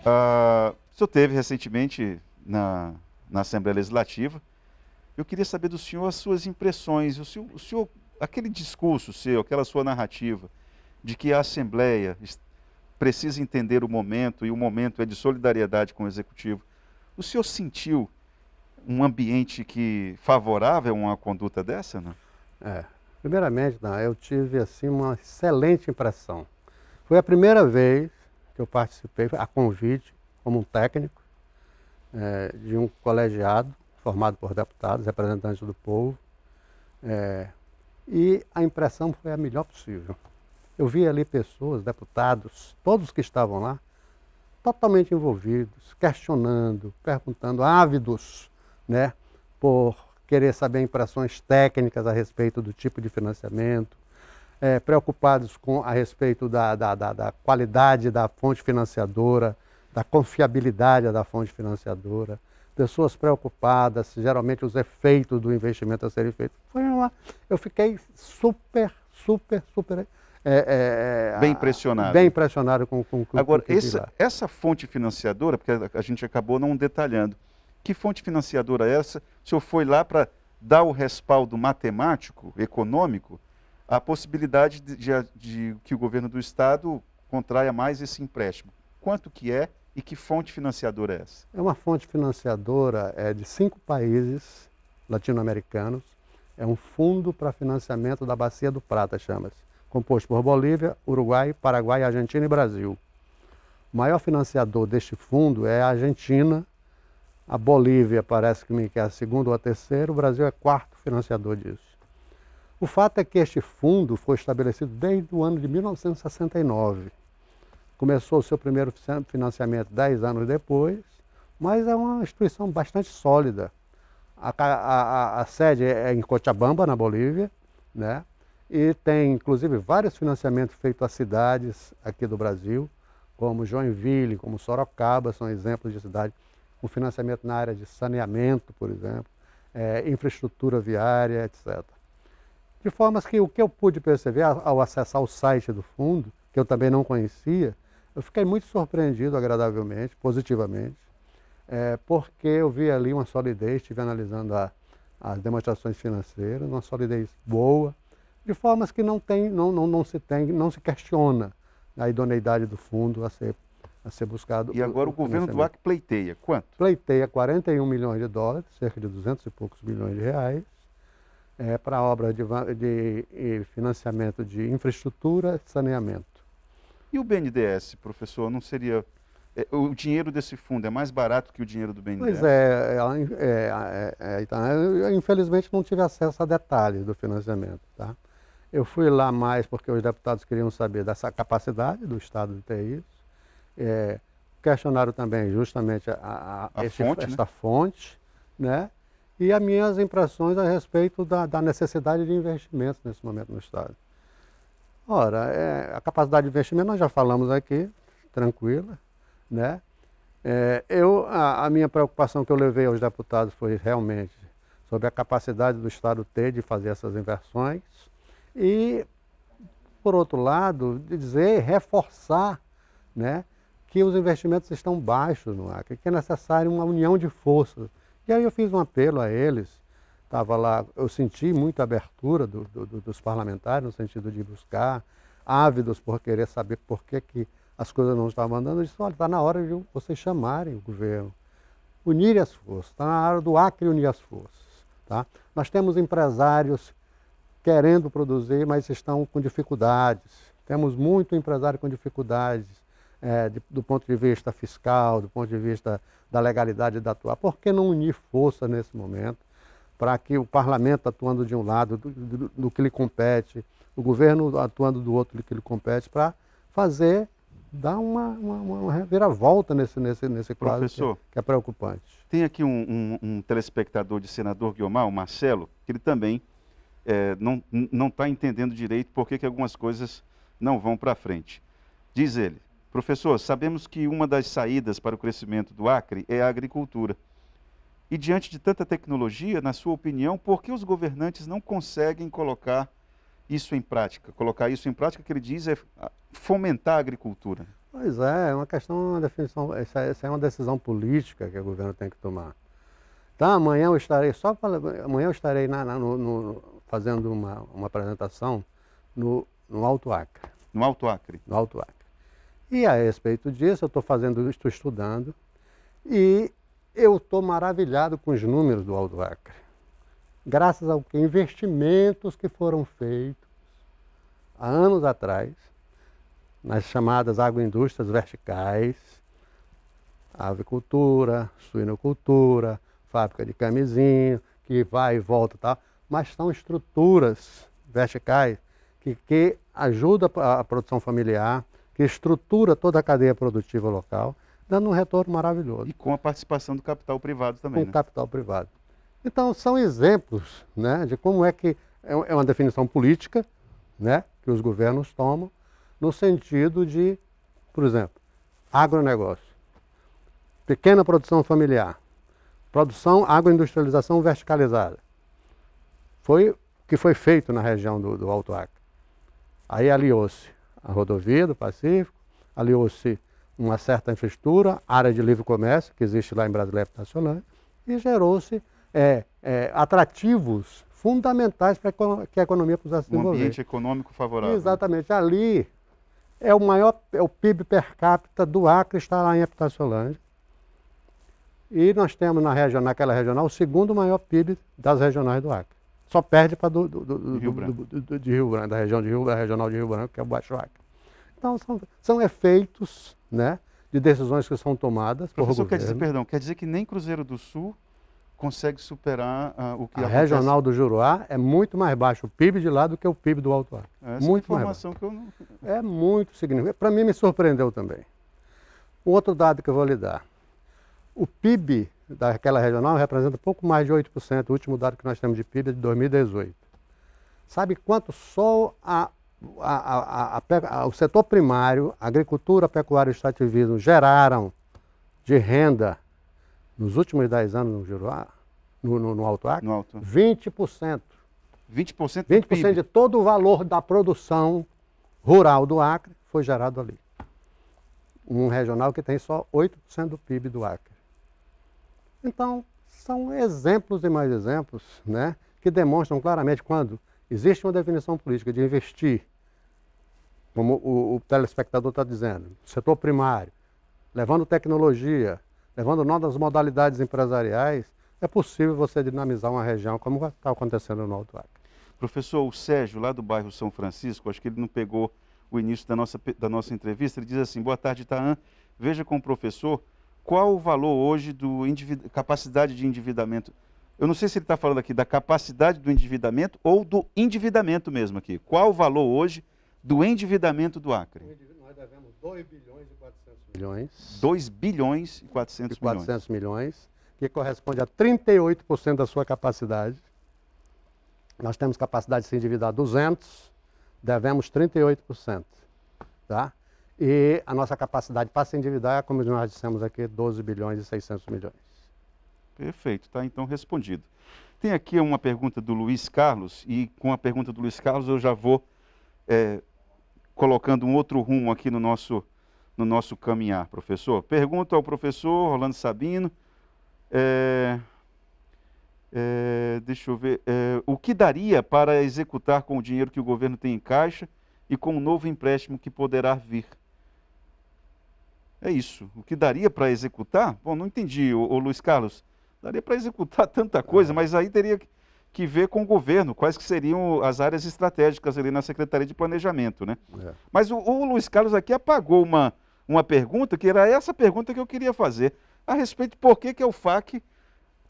Uh, o senhor teve recentemente na, na Assembleia Legislativa. Eu queria saber do senhor as suas impressões. O senhor, o senhor, aquele discurso seu, aquela sua narrativa de que a Assembleia precisa entender o momento e o momento é de solidariedade com o Executivo. O senhor sentiu um ambiente que favorável a uma conduta dessa, não? É. Primeiramente, não, eu tive assim uma excelente impressão. Foi a primeira vez que eu participei, a convite, como um técnico, é, de um colegiado formado por deputados, representantes do povo. É, e a impressão foi a melhor possível. Eu vi ali pessoas, deputados, todos que estavam lá, totalmente envolvidos, questionando, perguntando, ávidos né, por querer saber impressões técnicas a respeito do tipo de financiamento, é, preocupados com a respeito da, da, da, da, qualidade da fonte financiadora, da confiabilidade da fonte financiadora, pessoas preocupadas, geralmente os efeitos do investimento a serem feito. Foi uma, eu fiquei super, super, super é, é, bem impressionado. Bem impressionado com, com, com Agora, com essa, essa fonte financiadora, porque a, a, gente acabou não detalhando, que fonte financiadora é essa? O senhor foi lá para dar o respaldo matemático, econômico, a possibilidade de, de, de, que o governo do estado contraia mais esse empréstimo. Quanto que é e que fonte financiadora é essa? É uma fonte financiadora é, de cinco países latino-americanos. É um fundo para financiamento da Bacia do Prata, chama-se. Composto por Bolívia, Uruguai, Paraguai, Argentina e Brasil. O maior financiador deste fundo é a Argentina. A Bolívia parece que é a segunda ou a terceira. O Brasil é quarto financiador disso. O fato é que este fundo foi estabelecido desde o ano de 1969. Começou o seu primeiro financiamento dez anos depois, mas é uma instituição bastante sólida. A, a, a, sede é em Cochabamba, na Bolívia, né? e tem inclusive vários financiamentos feitos a cidades aqui do Brasil, como Joinville, como Sorocaba, são exemplos de cidades com financiamento na área de saneamento, por exemplo, é, infraestrutura viária, etc. De formas que o que eu pude perceber ao acessar o site do fundo, que eu também não conhecia, eu fiquei muito surpreendido agradavelmente, positivamente, é, porque eu vi ali uma solidez, estive analisando a, as demonstrações financeiras, uma solidez boa, de formas que não, tem, não, não, não se tem, não se questiona a idoneidade do fundo a ser, a ser buscado. E agora o, o governo do Acre pleiteia quanto? Pleiteia 41 milhões de dólares, cerca de 200 e poucos milhões de reais, é, para obra de, de, de, financiamento de infraestrutura e saneamento. E o BNDES, professor, não seria. É, o dinheiro desse fundo é mais barato que o dinheiro do BNDES? Pois é, é, é, é então, eu, infelizmente não tive acesso a detalhes do financiamento. Tá? Eu fui lá mais porque os deputados queriam saber dessa capacidade do Estado de ter isso. É, questionaram também justamente a, a, a esse, fonte, esta né? fonte, né? E as minhas impressões a respeito da, da necessidade de investimentos nesse momento no Estado. Ora, é, a capacidade de investimento nós já falamos aqui, tranquila, né? É, eu, a, a, minha preocupação que eu levei aos deputados foi realmente sobre a capacidade do Estado ter de fazer essas inversões e, por outro lado, dizer, reforçar né, que os investimentos estão baixos no Acre, que é necessário uma união de forças e aí eu fiz um apelo a eles, estava lá, eu senti muita abertura do, do, dos parlamentares, no sentido de buscar, ávidos por querer saber por que, que as coisas não estavam andando. Eu disse, olha, está na hora de vocês chamarem o governo, unirem as forças, está na hora do Acre unir as forças. Tá? Nós temos empresários querendo produzir, mas estão com dificuldades. Temos muito empresário com dificuldades é, de, do ponto de vista fiscal, do ponto de vista da legalidade da atuar. Por que não unir força nesse momento para que o parlamento atuando de um lado do, do, do, que lhe compete, o governo atuando do outro do que lhe compete, para fazer, dar uma, uma, uma reviravolta nesse, nesse, nesse quadro que, que, é preocupante. Tem aqui um, um, um, telespectador de senador Guiomar, o Marcelo, que ele também é, não está entendendo direito por que, que algumas coisas não vão para frente. Diz ele, Professor, sabemos que uma das saídas para o crescimento do Acre é a agricultura. E diante de tanta tecnologia, na sua opinião, por que os governantes não conseguem colocar isso em prática? Colocar isso em prática, que ele diz, é fomentar a agricultura. Pois é, é uma questão, uma definição, essa, essa é uma decisão política que o governo tem que tomar. Então amanhã eu estarei, só para, amanhã eu estarei na, na, no, no, fazendo uma, uma apresentação no, no Alto Acre. No Alto Acre? No Alto Acre. E a respeito disso, eu estou fazendo, estou estudando, e eu estou maravilhado com os números do Alto Acre. Graças ao que investimentos que foram feitos há anos atrás, nas chamadas agroindústrias verticais, avicultura, suinocultura, fábrica de camisinha, que vai e volta e tal, mas são estruturas verticais que, que ajudam a produção familiar, que estrutura toda a cadeia produtiva local, dando um retorno maravilhoso. E com a participação do capital privado também. Com né? capital privado. Então, são exemplos né, de como é que é, é uma definição política né, que os governos tomam, no sentido de, por exemplo, agronegócio, pequena produção familiar, produção, agroindustrialização verticalizada. Foi o que foi feito na região do, do Alto Acre. Aí aliou-se a rodovia do Pacífico, aliou-se uma certa infraestrutura, área de livre comércio, que existe lá em Brasileira Nacional, e gerou-se é, é, atrativos fundamentais para que a economia pudesse se desenvolver. Um ambiente econômico favorável. Exatamente. Ali é o maior, é o PIB per capita do Acre, está lá em Epitaciolândia. E nós temos na região, naquela regional o segundo maior PIB das regionais do Acre. Só perde para do, do, do, Rio do, de Rio Branco, da região de Rio, da regional de Rio Branco, que é o Baixo Acre. Então são, são efeitos né, de decisões que são tomadas Professor, por quer dizer, perdão, quer dizer que nem Cruzeiro do Sul consegue superar ah, o que A acontece... regional do Juruá é muito mais baixo o PIB de lá do que o PIB do Alto Acre. Essa muito mais informação que eu não... É muito significativo. Para mim me surpreendeu também. Um outro dado que eu vou lhe dar. O PIB daquela regional representa pouco mais de 8%. O último dado que nós temos de PIB é de 2018. Sabe quanto só a, a, a, o setor primário, agricultura, pecuária e extrativismo geraram de renda nos últimos 10 anos no Juruá, no, no, no Alto Acre? No alto. 20%. 20% do 20% PIB. de todo o valor da produção rural do Acre foi gerado ali. Um regional que tem só 8% do PIB do Acre. Então, são exemplos e mais exemplos né, que demonstram claramente quando existe uma definição política de investir, como o, o telespectador está dizendo, setor primário, levando tecnologia, levando novas modalidades empresariais, é possível você dinamizar uma região como está acontecendo no Alto Acre. Professor, o Sérgio, lá do bairro São Francisco, acho que ele não pegou o início da nossa, da nossa entrevista, ele diz assim, boa tarde, Itaã, veja com o professor qual o valor hoje do individ- capacidade de endividamento. Eu não sei se ele está falando aqui da capacidade do endividamento ou do endividamento mesmo aqui. Qual o valor hoje do endividamento do Acre? Nós devemos 2 bilhões e 400 milhões. 2 bilhões e 400 e 400 milhões. milhões, que corresponde a 38% da sua capacidade. Nós temos capacidade de se endividar 200, devemos 38%. Tá? E a nossa capacidade para se endividar, como nós dissemos aqui, 12 bilhões e 600 milhões. Perfeito, está então respondido. Tem aqui uma pergunta do Luiz Carlos, e com a pergunta do Luiz Carlos eu já vou eh, colocando um outro rumo aqui no nosso, no nosso caminhar, professor. Pergunta ao professor Rolando Sabino, eh, eh, deixa eu ver, eh, o que daria para executar com o dinheiro que o governo tem em caixa e com o novo empréstimo que poderá vir? É isso. O que daria para executar? Bom, não entendi, ô, ô Luiz Carlos. Daria para executar tanta coisa, mas aí teria que- ver com o governo, quais que seriam as áreas estratégicas ali na Secretaria de Planejamento, né? É. Mas o, o Luiz Carlos aqui apagou uma, uma pergunta, que era essa pergunta que eu queria fazer, a respeito de por que, que a UFAC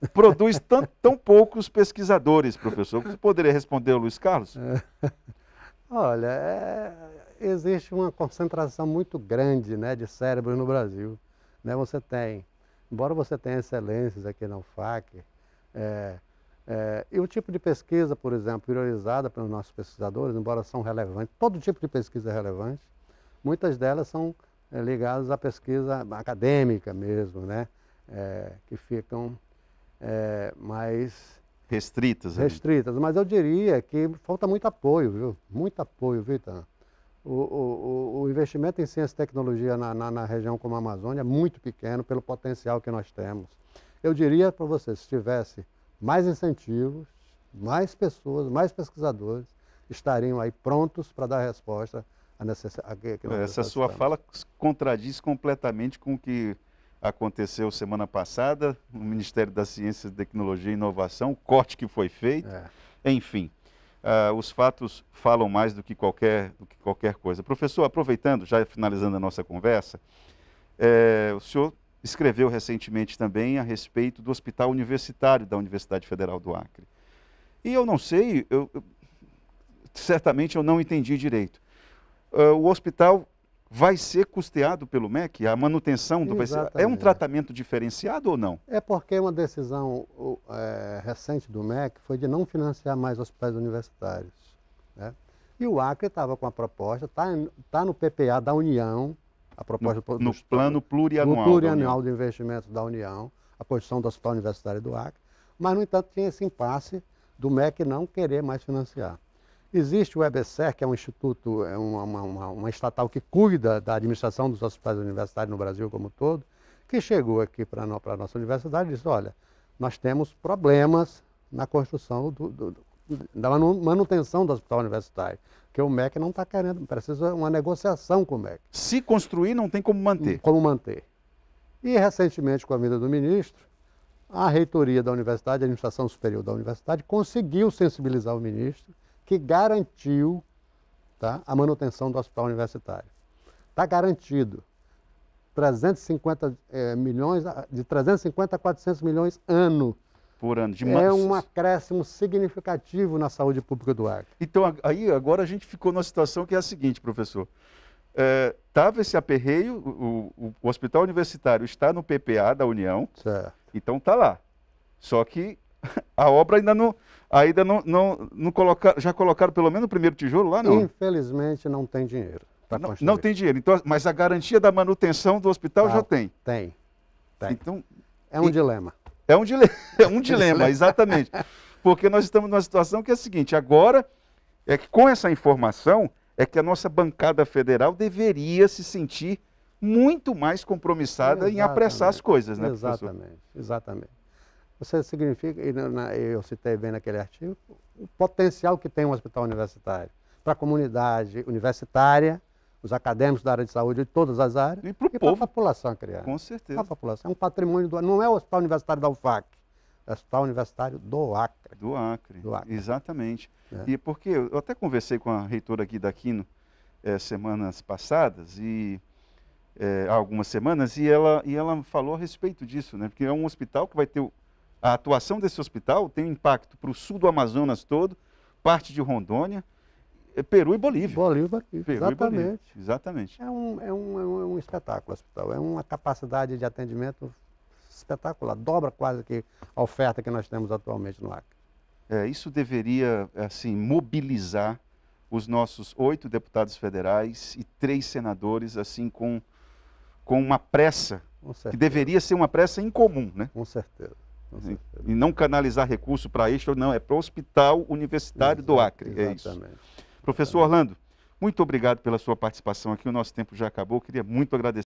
produz tão, tão poucos pesquisadores, professor. Você poderia responder Luiz Carlos? Olha, é- existe uma concentração muito grande né, de cérebros no Brasil. Né? Você tem, embora você tenha excelências aqui na UFAC, é, é, e o tipo de pesquisa, por exemplo, priorizada pelos nossos pesquisadores, embora são relevantes, todo tipo de pesquisa é relevante, muitas delas são é, ligadas à pesquisa acadêmica mesmo, né? É, que ficam é, mais Restritas. ali. restritas, mas eu diria que falta muito apoio, viu? Muito apoio, viu, Itan? O, o, o, investimento em ciência e tecnologia na, na, na, região como a Amazônia é muito pequeno pelo potencial que nós temos. Eu diria para você, se tivesse mais incentivos, mais pessoas, mais pesquisadores estariam aí prontos para dar resposta à necessidade. Essa sua fala contradiz completamente com o que aconteceu semana passada no Ministério da Ciência, Tecnologia e Inovação, o corte que foi feito, é. enfim. Uh, os fatos falam mais do que, qualquer, do que qualquer coisa. Professor, aproveitando, já finalizando a nossa conversa, é, o senhor escreveu recentemente também a respeito do Hospital Universitário da Universidade Federal do Acre. E eu não sei, eu, eu, certamente eu não entendi direito. Uh, o hospital vai ser custeado pelo MEC? A manutenção do ser, é um tratamento diferenciado ou não? É porque uma decisão é, recente do MEC foi de não financiar mais hospitais universitários. Né? E o Acre estava com a proposta, está tá no PPA da União, a proposta no, no plano plurianual. No plurianual de investimento da União, a posição do Hospital Universitário do Acre, mas, no entanto, tinha esse impasse do MEC não querer mais financiar. Existe o EBSER, que é um instituto, é uma, uma, uma, estatal que cuida da administração dos hospitais universitários no Brasil como um todo, que chegou aqui para a nossa universidade e disse, olha, nós temos problemas na construção do, do, da manutenção do hospital universitário, que o MEC não está querendo, precisa uma negociação com o MEC. Se construir, não tem como manter. Como manter. E recentemente, com a vinda do ministro, a reitoria da universidade, a administração superior da universidade, conseguiu sensibilizar o ministro que garantiu tá, a manutenção do hospital universitário. Está garantido 350 é, milhões, de 350 a 400 milhões ano. Por ano. De é um acréscimo significativo na saúde pública do Acre. Então, aí agora a gente ficou numa situação que é a seguinte, professor. Estava é, esse aperreio, o, o, o, hospital universitário está no PPA da União, certo. então está lá. Só que a obra ainda não, ainda não, não, não colocaram, já colocaram pelo menos o primeiro tijolo lá, não? Infelizmente não tem dinheiro. Não, não, tem dinheiro, então, mas a garantia da manutenção do hospital já tem. Tem, tem. Então, é um e, dilema. É um, dile, é um dilema, exatamente. Porque nós estamos numa situação que é a seguinte, agora, é que com essa informação, é que a nossa bancada federal deveria se sentir muito mais compromissada exatamente, em apressar as coisas, né, Exatamente, professor? exatamente. Você significa, e eu citei bem naquele artigo, o potencial que tem um hospital universitário para a comunidade universitária, os acadêmicos da área de saúde de todas as áreas e para a população criada. Com certeza. a população. É um patrimônio do não é o hospital universitário da UFAC, é o hospital universitário do Acre. Do Acre, do Acre. exatamente. É. E porque eu até conversei com a reitora aqui da Aquino é, semanas passadas e é, algumas semanas e ela e ela falou a respeito disso, né? Porque é um hospital que vai ter a atuação desse hospital tem um impacto para o sul do Amazonas todo, parte de Rondônia, eh, Peru e Bolívia. Bolívia e Bolívia, Peru exatamente. E Bolívia. Exatamente. É um, é, um, é um espetáculo o hospital, é uma capacidade de atendimento espetacular, dobra quase que a oferta que nós temos atualmente no Acre. É, isso deveria, assim, mobilizar os nossos oito deputados federais e três senadores, assim, com, com uma pressa, com que deveria ser uma pressa incomum, né? Com certeza. E não canalizar recurso para isso, não, é para o Hospital Universitário Exato, do Acre. É isso. Professor Orlando, muito obrigado pela sua participação aqui. O nosso tempo já acabou. Eu queria muito agradecer.